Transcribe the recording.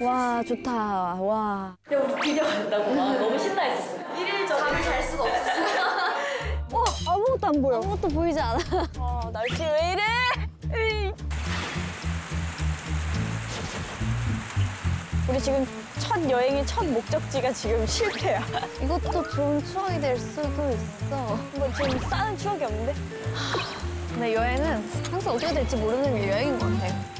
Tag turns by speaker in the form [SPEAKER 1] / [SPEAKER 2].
[SPEAKER 1] 와 좋다. 와.
[SPEAKER 2] 근데 우리 드디어 간다고 막 너무 신나했었어. 일일 전 잠을 잘 수가 없었어.
[SPEAKER 1] 와 아무것도 안 보여. 아무것도 보이지 않아.
[SPEAKER 2] 아, 날씨 왜 이래? 에이. 우리 지금 첫 여행의 첫 목적지가 지금 실패야.
[SPEAKER 1] 이것도 좋은 추억이 될 수도 있어.
[SPEAKER 2] 뭐 지금 싸는 추억이 없는데?
[SPEAKER 1] 근데 여행은 항상 어떻게 될지 모르는 게 여행인 것 같아.